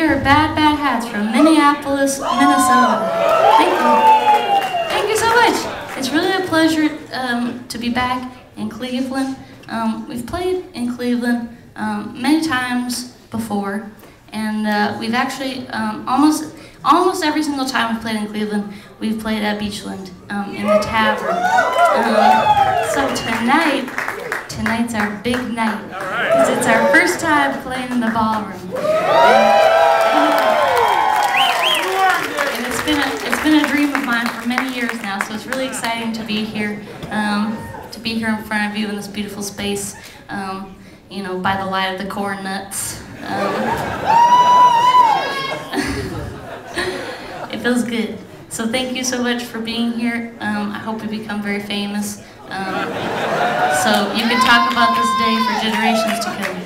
We are Bad Bad Hats from Minneapolis, Minnesota. Thank you. Thank you so much. It's really a pleasure um, to be back in Cleveland. Um, we've played in Cleveland um, many times before, and uh, we've actually um, almost almost every single time we've played in Cleveland, we've played at Beachland um, in the tavern. Um, so tonight, tonight's our big night. Because it's our first time playing in the ballroom. And it's been, a, it's been a dream of mine for many years now, so it's really exciting to be here, um, to be here in front of you in this beautiful space, um, you know, by the light of the corn nuts. Um, it feels good. So thank you so much for being here. Um, I hope we become very famous. Um, so you can talk about this day for generations to come.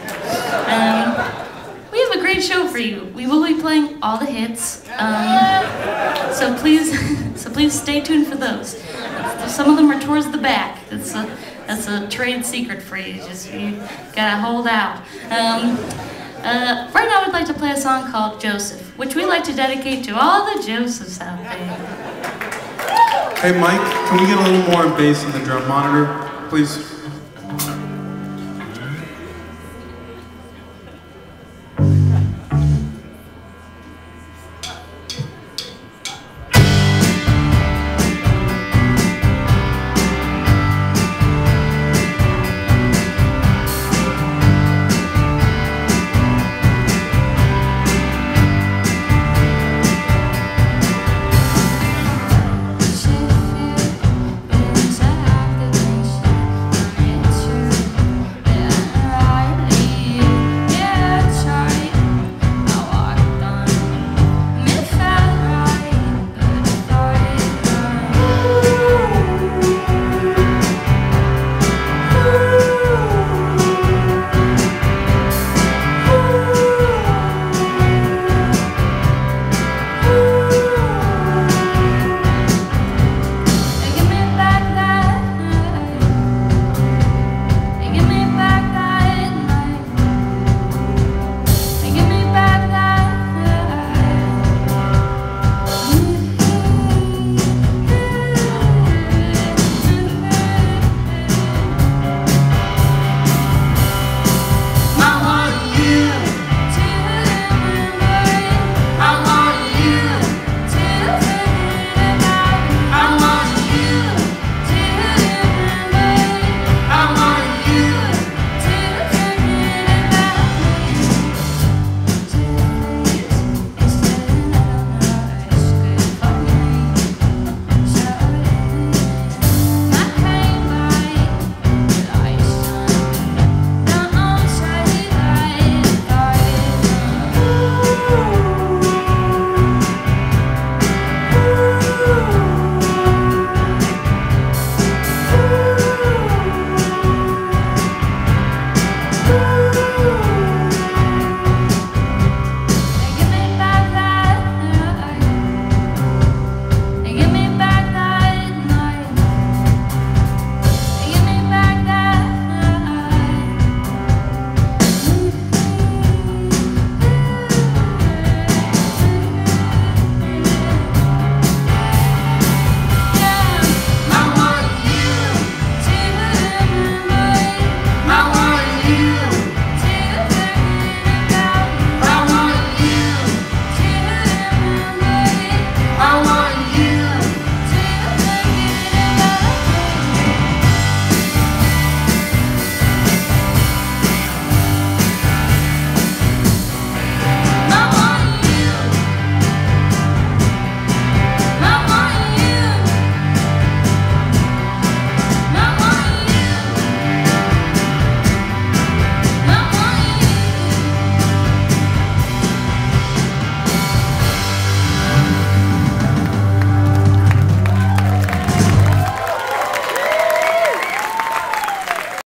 We have a great show for you. We will be playing all the hits. Um, so please, so please stay tuned for those. Some of them are towards the back. That's a, that's a trade secret for you. Just you gotta hold out. Um, uh, right now, I'd like to play a song called Joseph, which we like to dedicate to all the Josephs out there. Hey Mike, can we get a little more bass in the drum monitor, please?